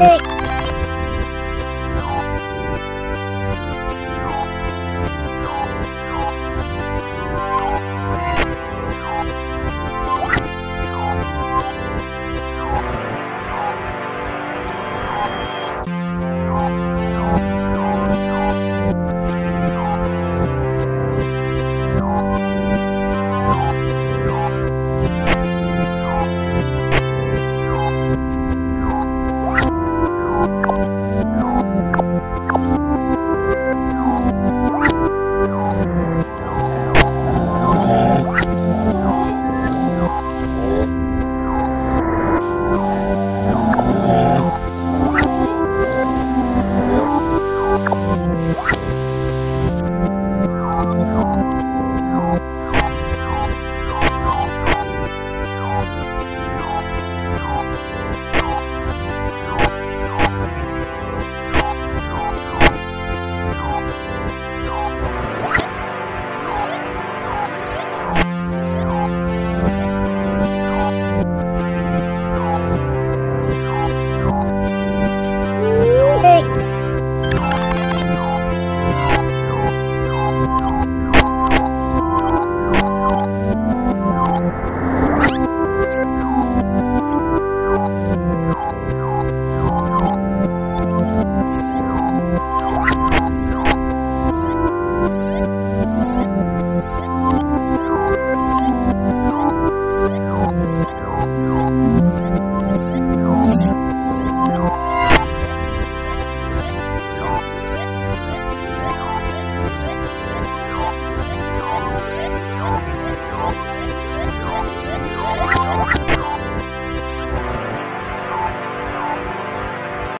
る。you Oh,